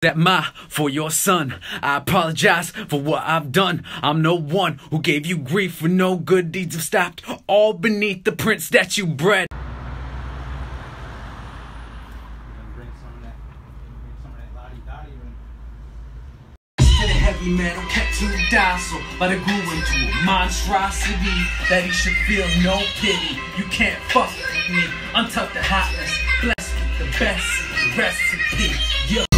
that my for your son. I apologize for what I've done. I'm no one who gave you grief for no good deeds have stopped. All beneath the prince that you bred. To heavy metal kept too docile, but it grew into a monstrosity that he should feel no pity. You can't fuck with me. Untuck the hotness, blessed with the best recipe. Yeah.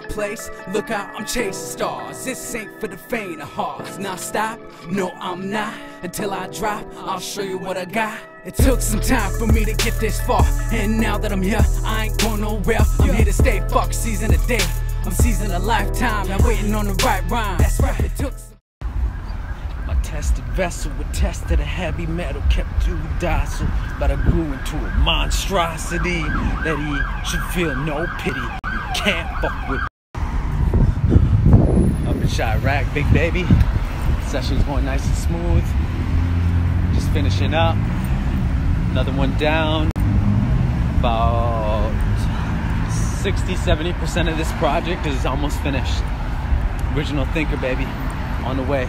my place? Look out, I'm chasing stars. This ain't for the faint of hearts. Now stop, no, I'm not. Until I drop, I'll show you what I got. It took some time for me to get this far. And now that I'm here, I ain't going nowhere. I'm here to stay, fuck season a day. I'm season a lifetime, now waiting on the right rhyme. That's right, it took some my tested vessel with tested a heavy metal kept too docile, but I grew into a monstrosity that he should feel no pity. Can't fuck with. Up in Chiraq, big baby. Session's going nice and smooth. Just finishing up. Another one down. About 60 70% of this project is almost finished. Original thinker, baby. On the way.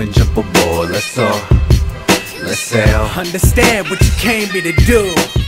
And jump aboard, let's uh, let's sail. Understand what you came here to do.